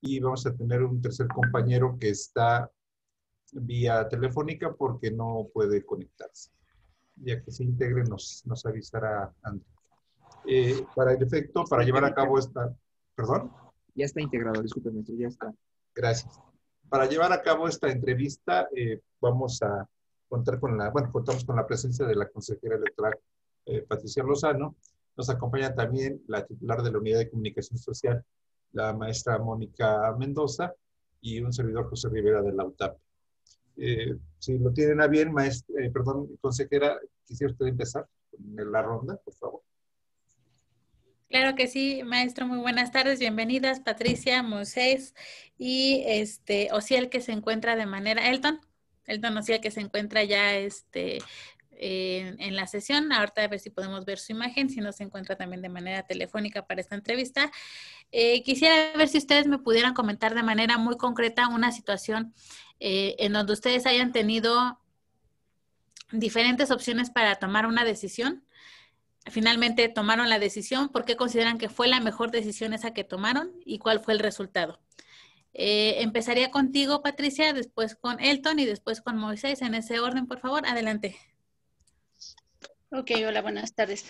y vamos a tener un tercer compañero que está vía telefónica porque no puede conectarse. Ya que se integre nos, nos avisará André. Eh, para el efecto, para llevar a cabo esta... ¿Perdón? Ya está integrado, discúlpeme, ya está. Gracias. Para llevar a cabo esta entrevista, eh, vamos a contar con la, bueno, contamos con la presencia de la consejera electoral eh, Patricia Lozano. Nos acompaña también la titular de la Unidad de Comunicación Social, la maestra Mónica Mendoza, y un servidor José Rivera de la UTAP. Eh, si lo tienen a bien, maestra, perdón, consejera, quisiera usted empezar con la ronda, por favor. Claro que sí, maestro, muy buenas tardes, bienvenidas Patricia, Moisés y este Ociel que se encuentra de manera, Elton, Elton Ociel que se encuentra ya este en, la sesión. Ahorita a ver si podemos ver su imagen, si no se encuentra también de manera telefónica para esta entrevista. Eh, quisiera ver si ustedes me pudieran comentar de manera muy concreta una situación eh, en donde ustedes hayan tenido diferentes opciones para tomar una decisión finalmente tomaron la decisión, por qué consideran que fue la mejor decisión esa que tomaron y cuál fue el resultado. Eh, empezaría contigo, Patricia, después con Elton y después con Moisés. En ese orden, por favor, adelante. Ok, hola, buenas tardes.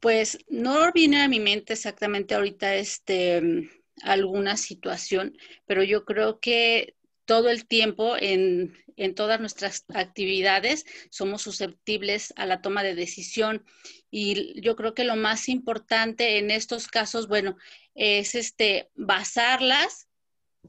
Pues no viene a mi mente exactamente ahorita este, alguna situación, pero yo creo que todo el tiempo en, en, todas nuestras actividades somos susceptibles a la toma de decisión y yo creo que lo más importante en estos casos, bueno, es este basarlas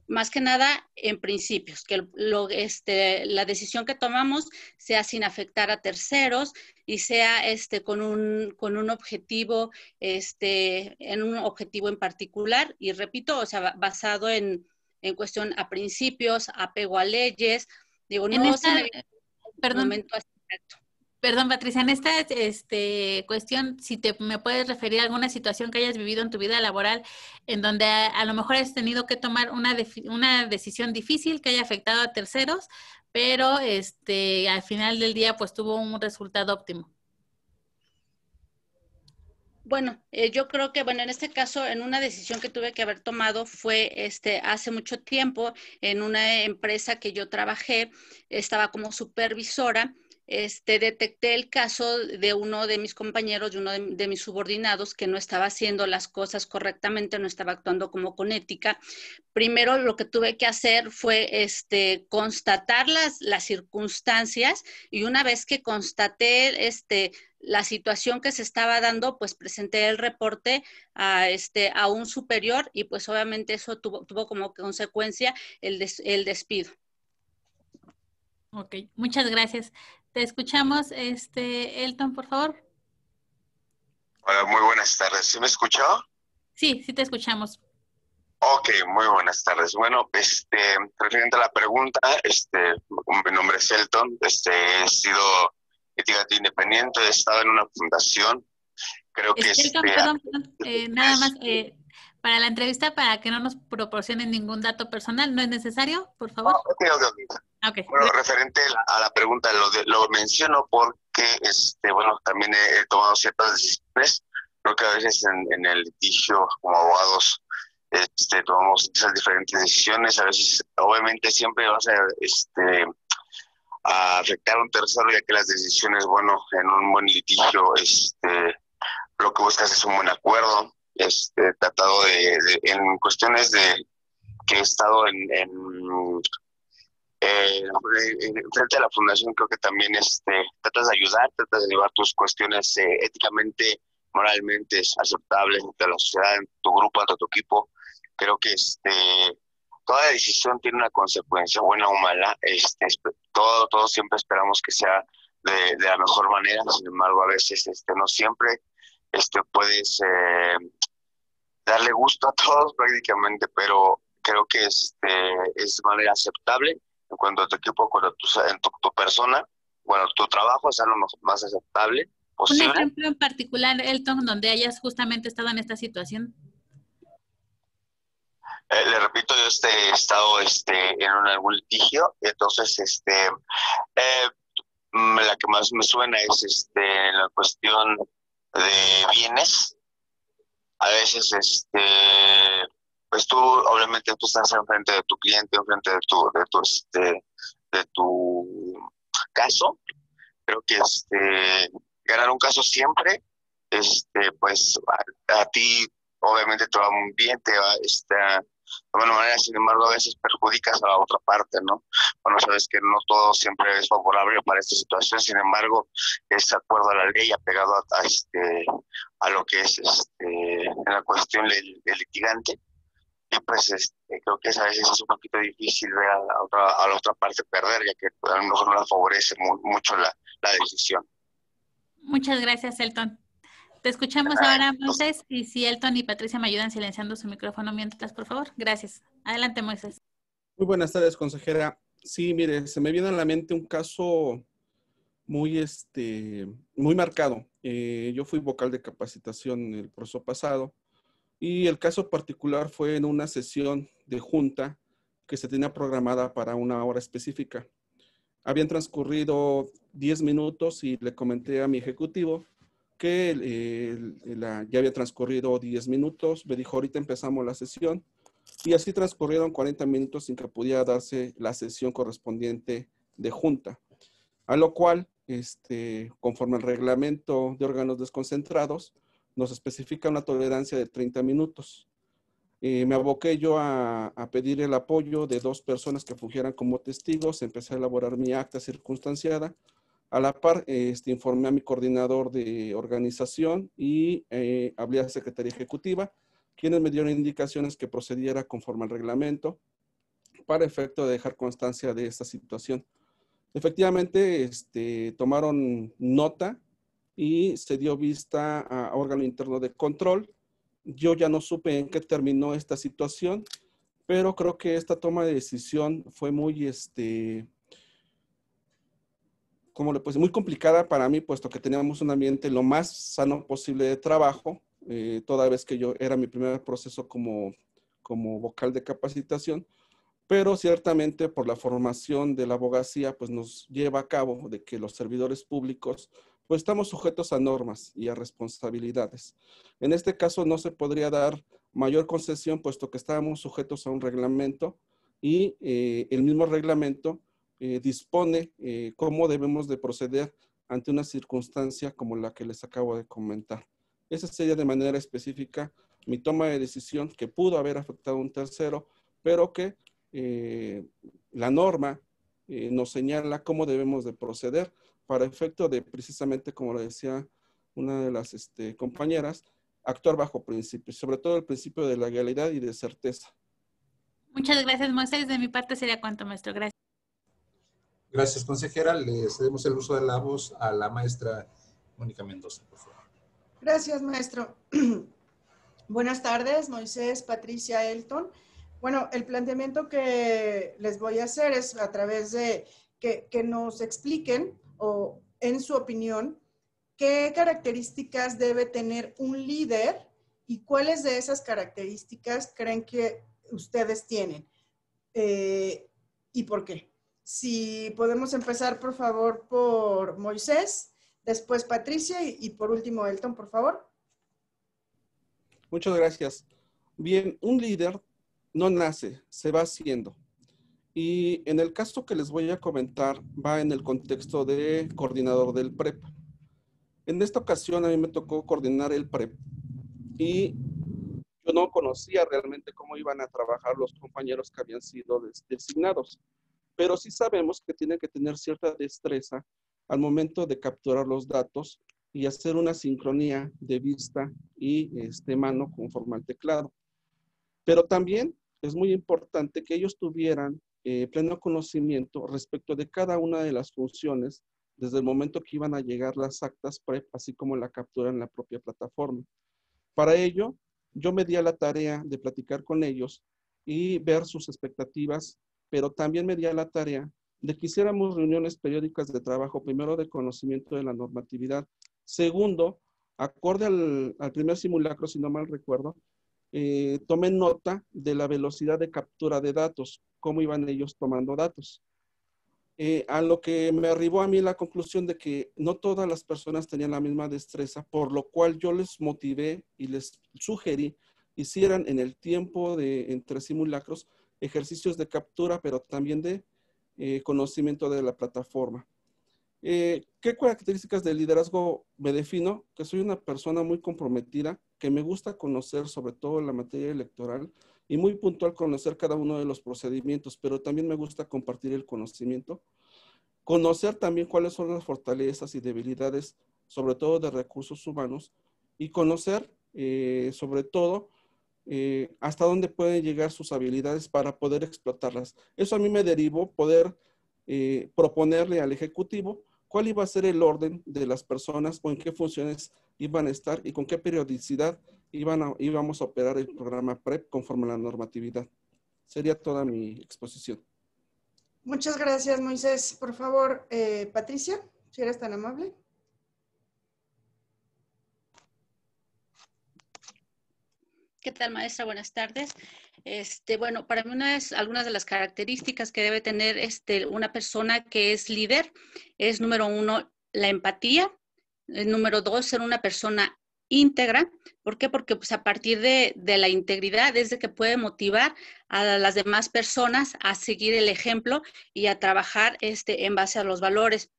más que nada en principios, que lo, este, la decisión que tomamos sea sin afectar a terceros y sea este, con, un, con un objetivo, este, en un objetivo en particular, y repito, o sea, basado en, en cuestión a principios, apego a leyes. Digo, no perdón, Perdón, Patricia, en esta este, cuestión, si te me puedes referir a alguna situación que hayas vivido en tu vida laboral en donde a, lo mejor has tenido que tomar una, una decisión difícil que haya afectado a terceros, pero este, al final del día pues tuvo un resultado óptimo. Bueno, eh, yo creo que, bueno, en este caso, en una decisión que tuve que haber tomado fue este, hace mucho tiempo en una empresa que yo trabajé, estaba como supervisora. Este, detecté el caso de uno de mis compañeros, de uno de, mis subordinados, que no estaba haciendo las cosas correctamente, no estaba actuando como con ética. Primero lo que tuve que hacer fue este, constatar las, circunstancias y una vez que constaté este, la situación que se estaba dando, pues presenté el reporte a, este, un superior y pues obviamente eso tuvo, tuvo como consecuencia el, el despido. Ok, muchas gracias. Te escuchamos, este, Elton, por favor. Hola, muy buenas tardes. ¿Sí me escuchó? Sí, sí te escuchamos. Ok, muy buenas tardes. Bueno, este, referente a la pregunta, este, mi nombre es Elton, este, he sido ética independiente, he estado en una fundación. Creo que este, perdón, perdón, eh, nada más eh, para la entrevista, para que no nos proporcionen ningún dato personal, ¿no es necesario, por favor? Ah, okay, Bueno, referente a la pregunta, lo, lo menciono porque, este, bueno, también he, tomado ciertas decisiones. Creo que a veces en, el litigio, como abogados, este, tomamos esas diferentes decisiones. A veces, obviamente, siempre vas a este, a afectar a un tercero, ya que las decisiones, bueno, en un buen litigio, este, lo que buscas es un buen acuerdo. Este, tratado de, en cuestiones de que he estado en, frente a la fundación, creo que también este, tratas de ayudar, tratas de llevar tus cuestiones eh, éticamente, moralmente aceptables ante la sociedad, en tu grupo, ante tu equipo. Creo que este, toda decisión tiene una consecuencia, buena o mala. Este, todo, todos siempre esperamos que sea de, la mejor manera, sin embargo, a veces este, no siempre este, puedes eh, darle gusto a todos prácticamente, pero creo que este, es de manera aceptable en cuanto a tu equipo, cuando tu, en tu, persona, bueno, tu trabajo sea lo más aceptable posible. Un ejemplo en particular, Elton, donde hayas justamente estado en esta situación. Eh, le repito, yo este, he estado este, en un, algún litigio, entonces este, eh, la que más me suena es este, la cuestión de bienes. A veces este, pues tú, obviamente, tú estás enfrente de tu cliente, enfrente de tu, de tu, este, de tu caso. Creo que este, ganar un caso siempre, este, pues a, ti obviamente te va muy bien, te va, este, de alguna manera, sin embargo, a veces perjudicas a la otra parte, ¿no? Bueno, sabes que no todo siempre es favorable para esta situación, sin embargo, es acuerdo a la ley, apegado a, este, a lo que es este, la cuestión del, litigante. Y pues este, creo que a veces es un poquito difícil ver a la otra, a la otra parte perder, ya que a lo mejor no la favorece mucho la, la decisión. Muchas gracias, Elton. Te escuchamos ahora, Moisés, y si Elton y Patricia me ayudan silenciando su micrófono mientras, por favor. Gracias. Adelante, Moisés. Muy buenas tardes, consejera. Sí, mire, se me viene a la mente un caso muy, este, muy marcado. Eh, yo fui vocal de capacitación el proceso pasado y el caso particular fue en una sesión de junta que se tenía programada para una hora específica. Habían transcurrido 10 minutos y le comenté a mi ejecutivo que ya había transcurrido 10 minutos, me dijo, ahorita empezamos la sesión, y así transcurrieron 40 minutos sin que pudiera darse la sesión correspondiente de junta, a lo cual, este, conforme al reglamento de órganos desconcentrados, nos especifica una tolerancia de 30 minutos. Eh, me aboqué yo a, pedir el apoyo de dos personas que fungieran como testigos, empecé a elaborar mi acta circunstanciada, a la par, este, informé a mi coordinador de organización y eh, hablé a la Secretaría Ejecutiva, quienes me dieron indicaciones que procediera conforme al reglamento para efecto de dejar constancia de esta situación. Efectivamente, este, tomaron nota y se dio vista a órgano interno de control. Yo ya no supe en qué terminó esta situación, pero creo que esta toma de decisión fue muy, este, como le pues muy complicada para mí, puesto que teníamos un ambiente lo más sano posible de trabajo, eh, toda vez que yo era mi primer proceso como, como vocal de capacitación, pero ciertamente por la formación de la abogacía, pues nos lleva a cabo de que los servidores públicos, pues estamos sujetos a normas y a responsabilidades. En este caso no se podría dar mayor concesión, puesto que estábamos sujetos a un reglamento y eh, el mismo reglamento eh, dispone eh, cómo debemos de proceder ante una circunstancia como la que les acabo de comentar. Esa sería de manera específica mi toma de decisión que pudo haber afectado a un tercero, pero que eh, la norma nos señala cómo debemos de proceder para efecto de precisamente, como lo decía una de las este, compañeras, actuar bajo principios, sobre todo el principio de legalidad y de certeza. Muchas gracias, Moisés. De mi parte sería cuanto, maestro. Gracias. Gracias, consejera. Le cedemos el uso de la voz a la maestra Mónica Mendoza, por favor. Gracias, maestro. Buenas tardes, Moisés, Patricia, Elton. Bueno, el planteamiento que les voy a hacer es a través de que, que nos expliquen o en su opinión qué características debe tener un líder y cuáles de esas características creen que ustedes tienen eh, y por qué. Si podemos empezar, por favor, por Moisés, después Patricia y, por último Elton, por favor. Muchas gracias. Bien, un líder no nace, se va haciendo. Y en el caso que les voy a comentar, va en el contexto de coordinador del PREP. En esta ocasión a mí me tocó coordinar el PREP y yo no conocía realmente cómo iban a trabajar los compañeros que habían sido designados pero sí sabemos que tiene que tener cierta destreza al momento de capturar los datos y hacer una sincronía de vista y este, mano conforme al teclado. Pero también es muy importante que ellos tuvieran eh, pleno conocimiento respecto de cada una de las funciones desde el momento que iban a llegar las actas PREP, así como la captura en la propia plataforma. Para ello, yo me di a la tarea de platicar con ellos y ver sus expectativas pero también me di a la tarea de que hiciéramos reuniones periódicas de trabajo, primero de conocimiento de la normatividad, segundo, acorde al, primer simulacro, si no mal recuerdo, eh, tomé nota de la velocidad de captura de datos, cómo iban ellos tomando datos. Eh, a lo que me arribó a mí la conclusión de que no todas las personas tenían la misma destreza, por lo cual yo les motivé y les sugerí hicieran en el tiempo de entre simulacros ejercicios de captura, pero también de eh, conocimiento de la plataforma. Eh, ¿Qué características de liderazgo me defino? Que soy una persona muy comprometida, que me gusta conocer sobre todo la materia electoral y muy puntual conocer cada uno de los procedimientos, pero también me gusta compartir el conocimiento. Conocer también cuáles son las fortalezas y debilidades, sobre todo de recursos humanos, y conocer eh, sobre todo eh, hasta dónde pueden llegar sus habilidades para poder explotarlas. Eso a mí me derivó poder eh, proponerle al Ejecutivo cuál iba a ser el orden de las personas o en qué funciones iban a estar y con qué periodicidad iban a, íbamos a operar el programa PREP conforme a la normatividad. Sería toda mi exposición. Muchas gracias, Moisés. Por favor, eh, Patricia, si eres tan amable. ¿Qué tal, maestra? Buenas tardes. Este, bueno, para mí una es, algunas de las características que debe tener este, una persona que es líder es, número uno, la empatía. Eh, número dos, ser una persona íntegra. ¿Por qué? Porque pues, a partir de, de, la integridad es de que puede motivar a las demás personas a seguir el ejemplo y a trabajar este, en base a los valores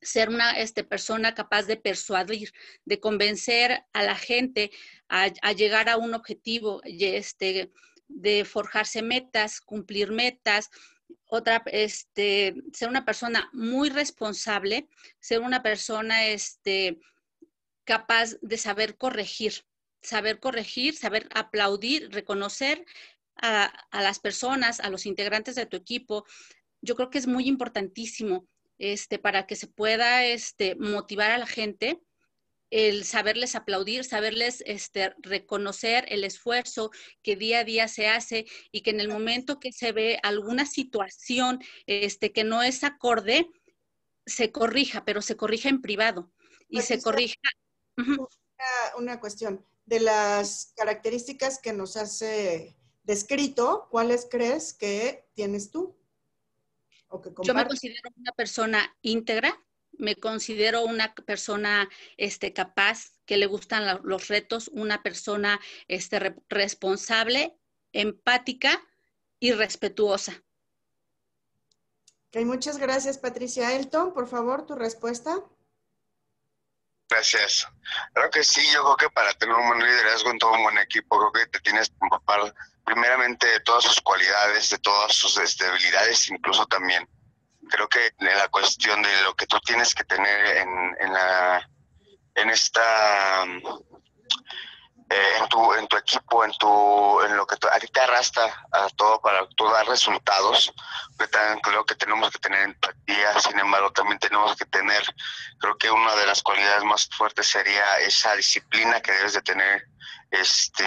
ser una este, persona capaz de persuadir, de convencer a la gente a, llegar a un objetivo, este, de forjarse metas, cumplir metas. Otra, este, ser una persona muy responsable, ser una persona este, capaz de saber corregir, saber corregir, saber aplaudir, reconocer a, a las personas, a los integrantes de tu equipo. Yo creo que es muy importantísimo este, para que se pueda este, motivar a la gente, el saberles aplaudir, saberles este, reconocer el esfuerzo que día a día se hace y que en el momento que se ve alguna situación este, que no es acorde, se corrija, pero se corrija en privado y se corrija. Una, una cuestión, de las características que nos has descrito, ¿cuáles crees que tienes tú? Yo me considero una persona íntegra, me considero una persona este, capaz, que le gustan los retos, una persona este, responsable, empática y respetuosa. Muchas gracias, Patricia Elton. Por favor, tu respuesta. Gracias. Creo que sí, yo creo que para tener un buen liderazgo en todo un buen equipo, creo que te tienes que empapar primeramente de todas sus cualidades, de todas sus este, debilidades, incluso también creo que la cuestión de lo que tú tienes que tener en, en la en esta eh, en tu en tu equipo en tu en lo que a ti te arrastra a todo para tú dar resultados creo que tenemos que tener empatía sin embargo también tenemos que tener creo que una de las cualidades más fuertes sería esa disciplina que debes de tener este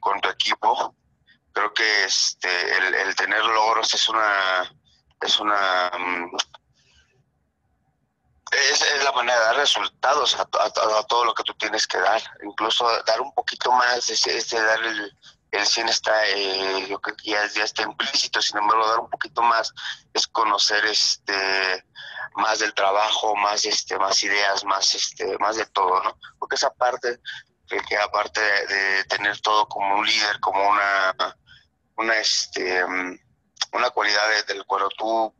con tu equipo. Creo que este el, tener logros es una es una mm, es, la manera de dar resultados a, todo lo que tú tienes que dar. Incluso dar un poquito más es, dar el, el 100 está eh, yo creo que ya, ya, está implícito. Sin embargo dar un poquito más es conocer este más del trabajo más este más ideas más este más de todo no porque esa parte que aparte de, tener todo como un líder, como una, una, este, una cualidad del cuando tú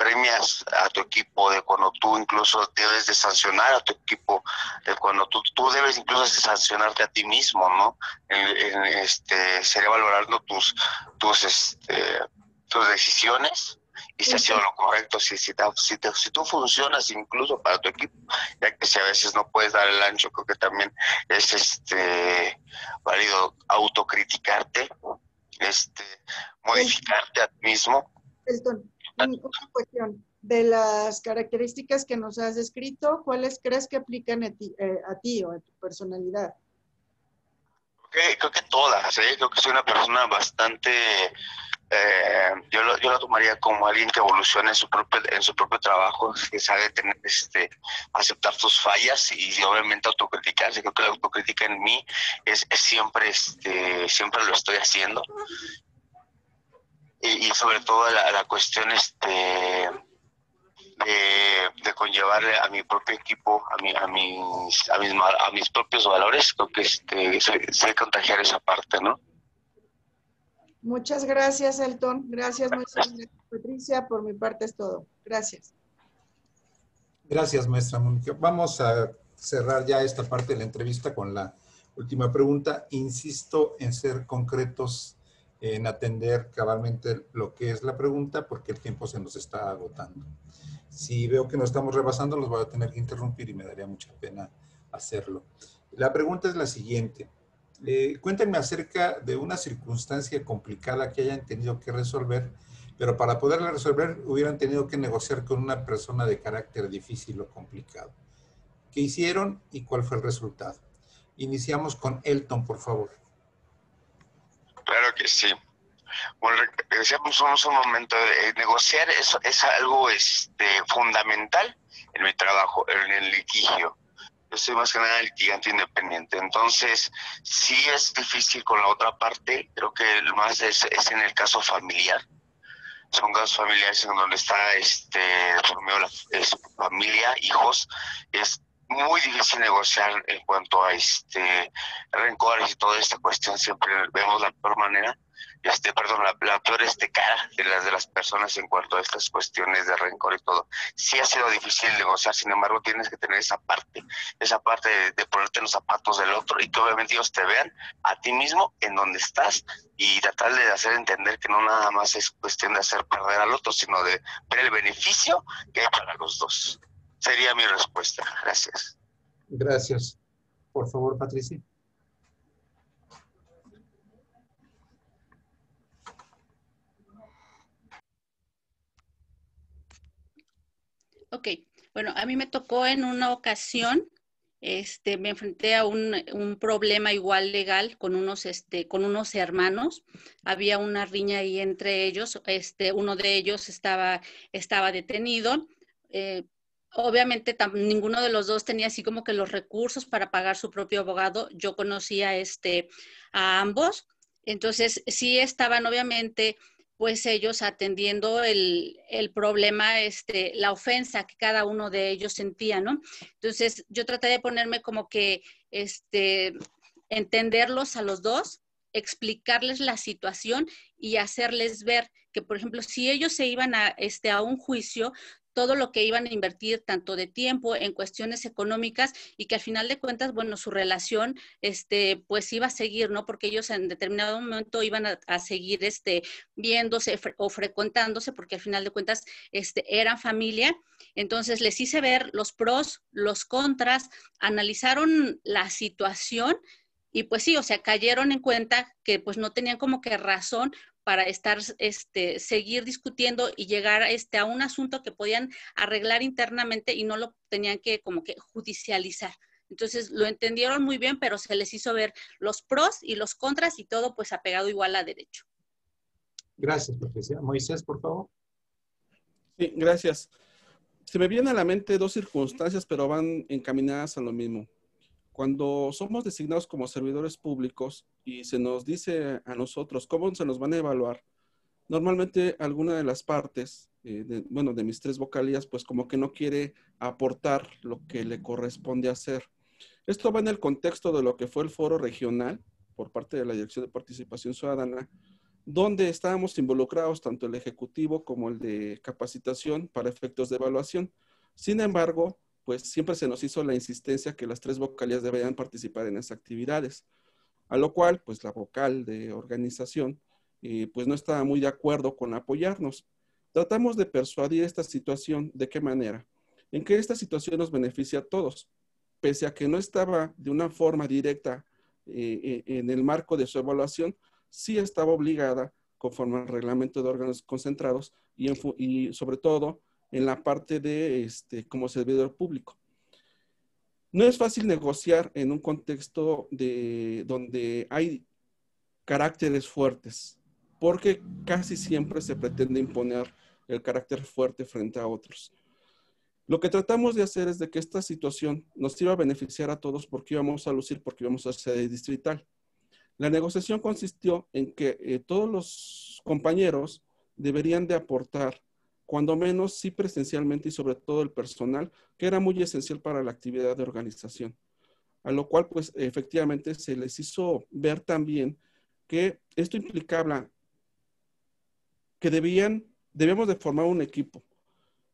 premias a tu equipo, de cuando tú incluso debes de sancionar a tu equipo, de cuando tú, tú debes incluso de sancionarte a ti mismo, ¿no? En, este, sería valorando tus, tus, este, tus decisiones y si ha sido lo correcto, si, si, si, si, tú funcionas incluso para tu equipo, ya que si a veces no puedes dar el ancho, creo que también es este válido autocriticarte, este, modificarte a ti mismo. Una cuestión. De las características que nos has descrito, ¿cuáles crees que aplican a ti, eh, a ti o a tu personalidad? creo que todas, ¿eh? creo que soy una persona bastante eh, yo, lo, yo lo tomaría como alguien que evoluciona en su propio, en su propio trabajo, que sabe tener, este, aceptar sus fallas y, obviamente autocriticarse. Creo que la autocrítica en mí es, siempre, este, siempre lo estoy haciendo. Y, sobre todo la, la cuestión este, de, conllevar a mi propio equipo, a, mi, a, mis, a, mis, a mis propios valores, creo que este, sé, contagiar esa parte, ¿no? Muchas gracias, Elton. Gracias, Patricia. Por mi parte es todo. Gracias. Gracias, maestra Mónica. Vamos a cerrar ya esta parte de la entrevista con la última pregunta. Insisto en ser concretos, en atender cabalmente lo que es la pregunta, porque el tiempo se nos está agotando. Si veo que nos estamos rebasando, los voy a tener que interrumpir y me daría mucha pena hacerlo. La pregunta es la siguiente. Eh, cuéntenme acerca de una circunstancia complicada que hayan tenido que resolver, pero para poderla resolver hubieran tenido que negociar con una persona de carácter difícil o complicado. ¿Qué hicieron y cuál fue el resultado? Iniciamos con Elton, por favor. Claro que sí. Bueno, decíamos un momento, de eh, negociar es, es algo este, fundamental en mi trabajo, en el litigio. Yo soy más que nada litigante independiente. Entonces, sí es difícil con la otra parte, creo que más es, en el caso familiar. Son casos familiares en donde está este, por medio la familia, hijos, es muy difícil negociar en cuanto a este rencores y toda esta cuestión. Siempre vemos la peor manera este, perdón, la, peor este cara de las de las personas en cuanto a estas cuestiones de rencor y todo. Sí ha sido difícil negociar, sin embargo, tienes que tener esa parte, esa parte de, ponerte en los zapatos del otro y que obviamente ellos te vean a ti mismo en donde estás y tratar de hacer entender que no nada más es cuestión de hacer perder al otro, sino de ver el beneficio que hay para los dos. Sería mi respuesta. Gracias. Gracias. Por favor, Patricia. Ok, bueno, a mí me tocó en una ocasión, este, me enfrenté a un, un, problema igual legal con unos, este, con unos hermanos. Había una riña ahí entre ellos. Este, uno de ellos estaba, estaba detenido. Eh, obviamente ninguno de los dos tenía así como que los recursos para pagar su propio abogado. Yo conocía este, a ambos. Entonces, sí estaban obviamente pues ellos atendiendo el, problema, este, la ofensa que cada uno de ellos sentía, ¿no? Entonces yo traté de ponerme como que, este, entenderlos a los dos, explicarles la situación y hacerles ver que, por ejemplo, si ellos se iban a, este, a un juicio, todo lo que iban a invertir tanto de tiempo en cuestiones económicas y que al final de cuentas, bueno, su relación, este, pues iba a seguir, ¿no? Porque ellos en determinado momento iban a, seguir, este, viéndose o frecuentándose, porque al final de cuentas, este, eran familia. Entonces les hice ver los pros, los contras, analizaron la situación y pues sí, o sea, cayeron en cuenta que pues no tenían como que razón para estar, este, seguir discutiendo y llegar este, a un asunto que podían arreglar internamente y no lo tenían que como que judicializar. Entonces lo entendieron muy bien, pero se les hizo ver los pros y los contras y todo pues apegado igual a derecho. Gracias, profesora. Moisés, por favor. Sí, gracias. Se me vienen a la mente dos circunstancias, pero van encaminadas a lo mismo. Cuando somos designados como servidores públicos y se nos dice a nosotros cómo se nos van a evaluar, normalmente alguna de las partes, eh, de, bueno, de mis tres vocalías, pues como que no quiere aportar lo que le corresponde hacer. Esto va en el contexto de lo que fue el foro regional por parte de la Dirección de Participación Ciudadana, donde estábamos involucrados tanto el ejecutivo como el de capacitación para efectos de evaluación. Sin embargo, pues siempre se nos hizo la insistencia que las tres vocalías deberían participar en esas actividades, a lo cual pues la vocal de organización eh, pues no estaba muy de acuerdo con apoyarnos. Tratamos de persuadir esta situación de qué manera, en que esta situación nos beneficia a todos, pese a que no estaba de una forma directa eh, eh, en el marco de su evaluación, sí estaba obligada conforme al reglamento de órganos concentrados y sobre todo en la parte de este, como servidor público. No es fácil negociar en un contexto de, donde hay caracteres fuertes, porque casi siempre se pretende imponer el carácter fuerte frente a otros. Lo que tratamos de hacer es de que esta situación nos iba a beneficiar a todos porque íbamos a lucir, porque íbamos a ser distrital. La negociación consistió en que eh, todos los compañeros deberían de aportar cuando menos sí presencialmente y sobre todo el personal, que era muy esencial para la actividad de organización. A lo cual, pues efectivamente se les hizo ver también que esto implicaba que debían, debíamos de formar un equipo.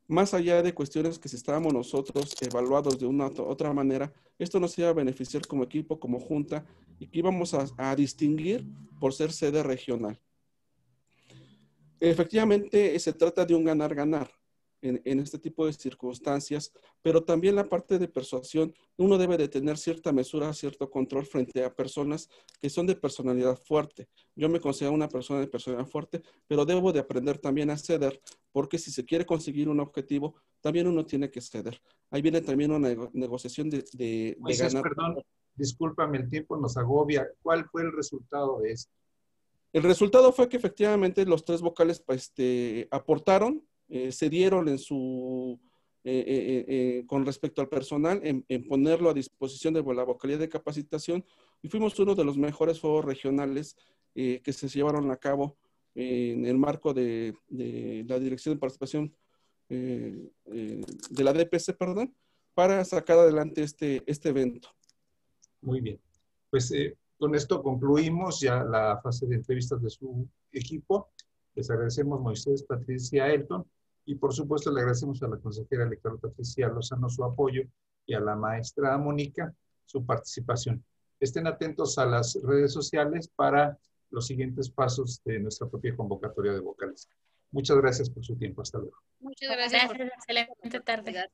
Más allá de cuestiones que si estábamos nosotros evaluados de una u otra manera, esto nos iba a beneficiar como equipo, como junta, y que íbamos a, a distinguir por ser sede regional. Efectivamente, se trata de un ganar-ganar en, este tipo de circunstancias, pero también la parte de persuasión, uno debe de tener cierta mesura, cierto control frente a personas que son de personalidad fuerte. Yo me considero una persona de personalidad fuerte, pero debo de aprender también a ceder, porque si se quiere conseguir un objetivo, también uno tiene que ceder. Ahí viene también una negociación de, de, ganar. Perdón, discúlpame, el tiempo nos agobia. ¿Cuál fue el resultado de esto? El resultado fue que efectivamente los tres vocales este, aportaron, eh, se dieron en su, eh, eh, con respecto al personal, en, ponerlo a disposición de la vocalidad de capacitación y fuimos uno de los mejores juegos regionales que se llevaron a cabo en el marco de, la Dirección de Participación de la DPC, perdón, para sacar adelante este, este evento. Muy bien. Pues con esto concluimos ya la fase de entrevistas de su equipo. Les agradecemos Moisés, Patricia, Elton y por supuesto le agradecemos a la consejera electoral Patricia Lozano su apoyo y a la maestra Mónica su participación. Estén atentos a las redes sociales para los siguientes pasos de nuestra propia convocatoria de vocales. Muchas gracias por su tiempo. Hasta luego. Muchas gracias. Excelente tarde.